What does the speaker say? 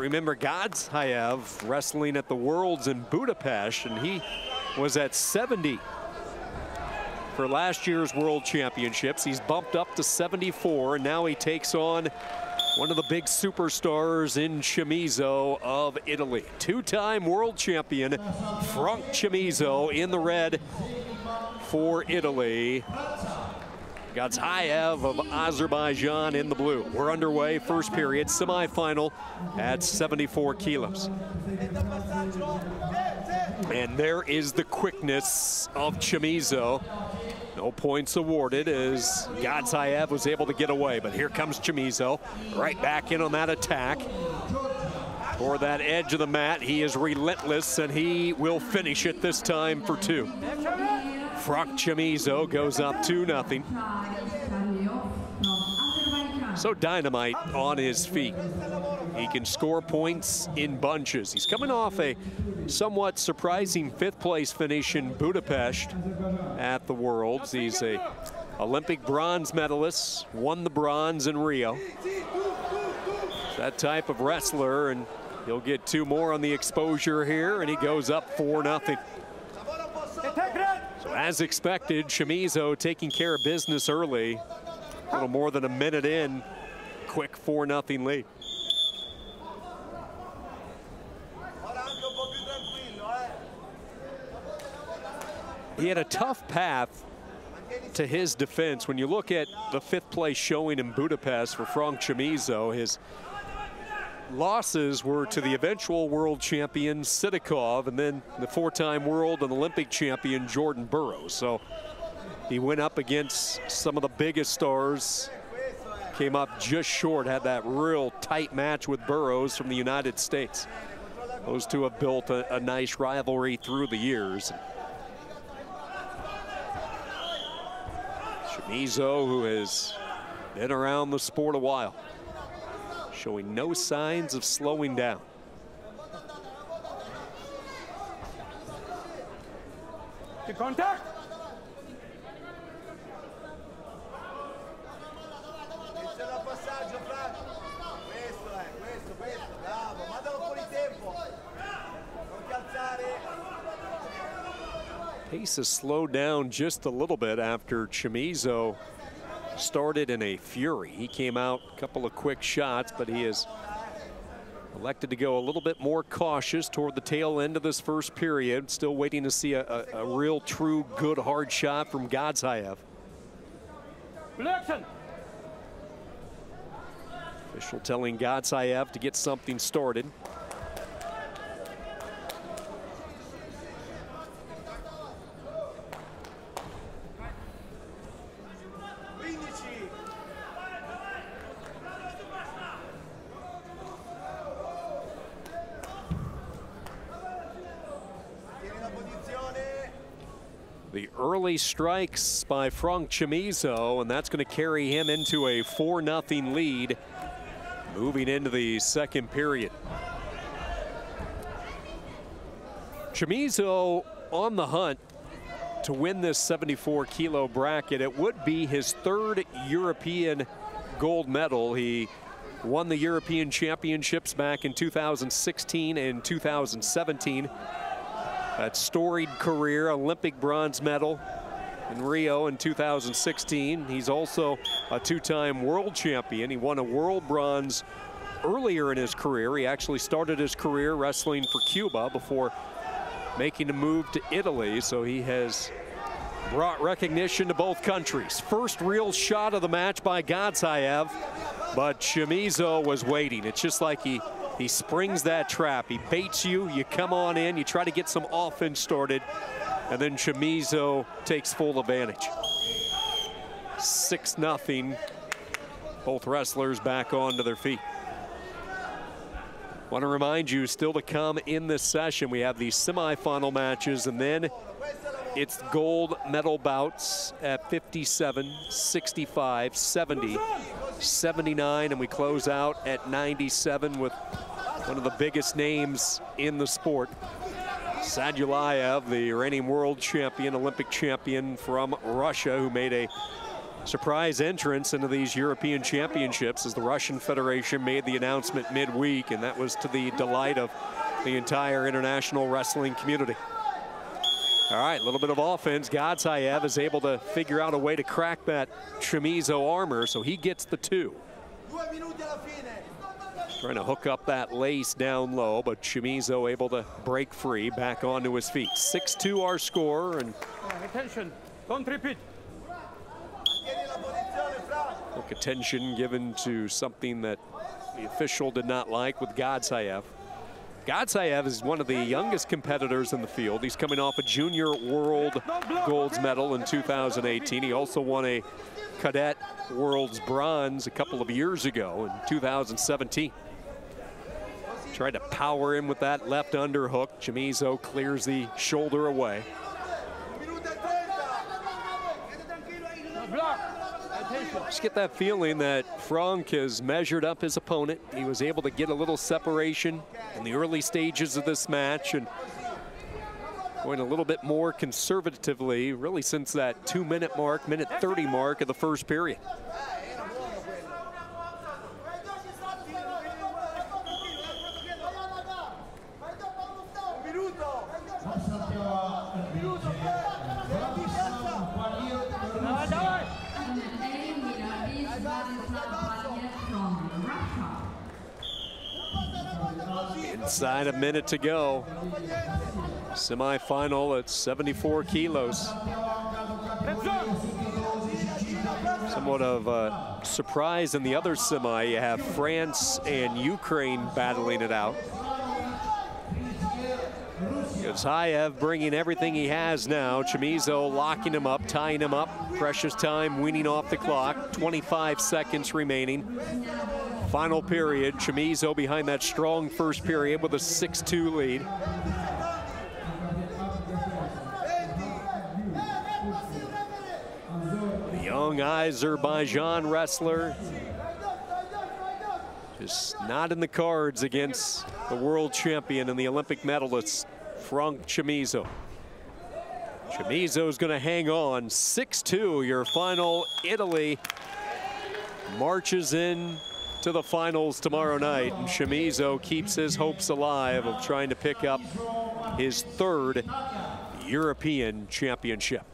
remember Gadzhiyev wrestling at the Worlds in Budapest, and he was at 70 for last year's World Championships. He's bumped up to 74, and now he takes on one of the big superstars in Chamizo of Italy. Two-time world champion Franck Chamizo in the red for Italy. Gadzhiyev of Azerbaijan in the blue. We're underway, first period, semifinal at 74 kilos. And there is the quickness of Chamizo. No points awarded as Gadzhiyev was able to get away, but here comes Chamizo right back in on that attack. For that edge of the mat, he is relentless and he will finish it this time for two. Franck Chamizo goes up 2 nothing. So dynamite on his feet. He can score points in bunches. He's coming off a somewhat surprising fifth place finish in Budapest at the Worlds. He's a Olympic bronze medalist, won the bronze in Rio. That type of wrestler, and he'll get two more on the exposure here, and he goes up 4 nothing. So as expected, Chamizo taking care of business early. A little more than a minute in, quick 4 nothing lead. He had a tough path to his defense. When you look at the fifth place showing in Budapest for Franck Chamizo, his losses were to the eventual world champion Sidakov and then the four-time world and Olympic champion Jordan Burroughs. So he went up against some of the biggest stars, came up just short, had that real tight match with Burroughs from the United States. Those two have built a, a nice rivalry through the years. Chamizo, who has been around the sport a while showing no signs of slowing down. Contact. Pace has slowed down just a little bit after Chamizo started in a fury. He came out a couple of quick shots, but he is elected to go a little bit more cautious toward the tail end of this first period. Still waiting to see a, a, a real, true, good, hard shot from Gadzhiyev. Official telling Gadzhiyev to get something started. Early strikes by Franck Chamizo, and that's going to carry him into a 4-0 lead moving into the second period. Chamizo on the hunt to win this 74 kilo bracket. It would be his third European gold medal. He won the European Championships back in 2016 and 2017. That storied career, Olympic bronze medal in Rio in 2016. He's also a two-time world champion. He won a world bronze earlier in his career. He actually started his career wrestling for Cuba before making a move to Italy. So he has brought recognition to both countries. First real shot of the match by Gadzhiyev, but Chamizo was waiting. It's just like he he springs that trap. He baits you. You come on in. You try to get some offense started. And then Chamizo takes full advantage. 6 nothing. Both wrestlers back onto their feet. Want to remind you, still to come in this session, we have these semifinal matches, and then it's gold medal bouts at 57, 65, 70, 79, and we close out at 97 with one of the biggest names in the sport. Sadulayev, the reigning world champion, Olympic champion from Russia, who made a surprise entrance into these European Championships as the Russian Federation made the announcement midweek, and that was to the delight of the entire international wrestling community. All right, a little bit of offense. Gadzhiyev is able to figure out a way to crack that Chamizo armor, so he gets the two. Trying to hook up that lace down low, but Chamizo able to break free, back onto his feet. 6-2 our score, and oh, Attention. Don't repeat. look attention given to something that the official did not like with Gadzhiyev. Gadzhiyev is one of the youngest competitors in the field. He's coming off a junior world golds medal in 2018. He also won a cadet world's bronze a couple of years ago in 2017. Tried to power in with that left underhook. Chamizo clears the shoulder away. Just get that feeling that Frank has measured up his opponent. He was able to get a little separation in the early stages of this match and going a little bit more conservatively, really since that two minute mark, minute 30 mark of the first period. Inside a minute to go. Semi-final at 74 kilos. Somewhat of a surprise in the other semi. You have France and Ukraine battling it out. Zayev bringing everything he has now. Chamizo locking him up, tying him up. Precious time weaning off the clock. 25 seconds remaining. Final period. Chamizo behind that strong first period with a 6-2 lead. The young Azerbaijan wrestler just not in the cards against the world champion and the Olympic medalist, Frank Chamizo. Is going to hang on. 6-2, your final. Italy marches in to the finals tomorrow night. And Chamizo keeps his hopes alive of trying to pick up his third European championship.